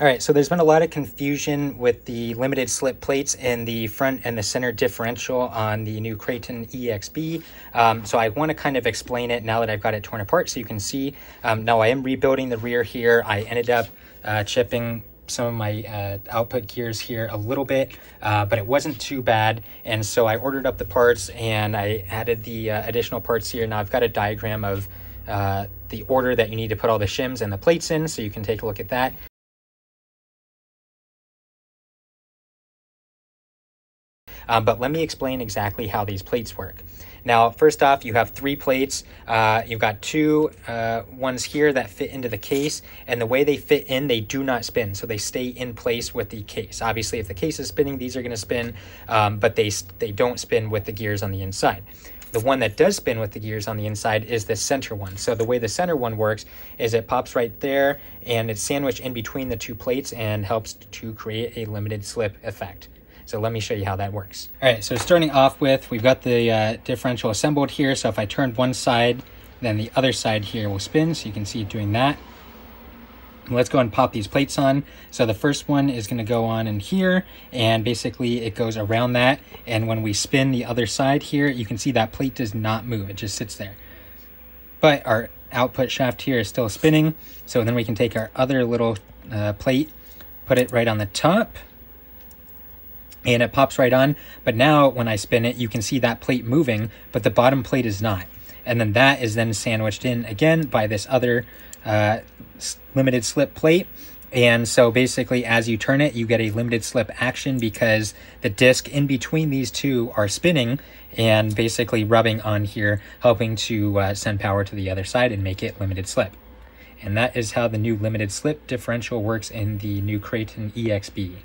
All right, so there's been a lot of confusion with the limited slip plates in the front and the center differential on the new Kraton EXB. Um, so I want to kind of explain it now that I've got it torn apart so you can see. Um, now I am rebuilding the rear here. I ended up uh, chipping some of my uh, output gears here a little bit, uh, but it wasn't too bad. And so I ordered up the parts and I added the uh, additional parts here. Now I've got a diagram of uh, the order that you need to put all the shims and the plates in, so you can take a look at that. Um, but let me explain exactly how these plates work. Now, first off, you have three plates. Uh, you've got two uh, ones here that fit into the case, and the way they fit in, they do not spin, so they stay in place with the case. Obviously, if the case is spinning, these are going to spin, um, but they they don't spin with the gears on the inside. The one that does spin with the gears on the inside is the center one. So the way the center one works is it pops right there and it's sandwiched in between the two plates and helps to create a limited slip effect. So let me show you how that works. All right, so starting off with, we've got the uh, differential assembled here. So if I turn one side, then the other side here will spin. So you can see it doing that. Let's go and pop these plates on. So the first one is gonna go on in here and basically it goes around that. And when we spin the other side here, you can see that plate does not move, it just sits there. But our output shaft here is still spinning. So then we can take our other little uh, plate, put it right on the top and it pops right on. But now when I spin it, you can see that plate moving, but the bottom plate is not. And then that is then sandwiched in again by this other uh, limited slip plate. And so basically, as you turn it, you get a limited slip action because the disc in between these two are spinning and basically rubbing on here, helping to uh, send power to the other side and make it limited slip. And that is how the new limited slip differential works in the new Kraton EXB.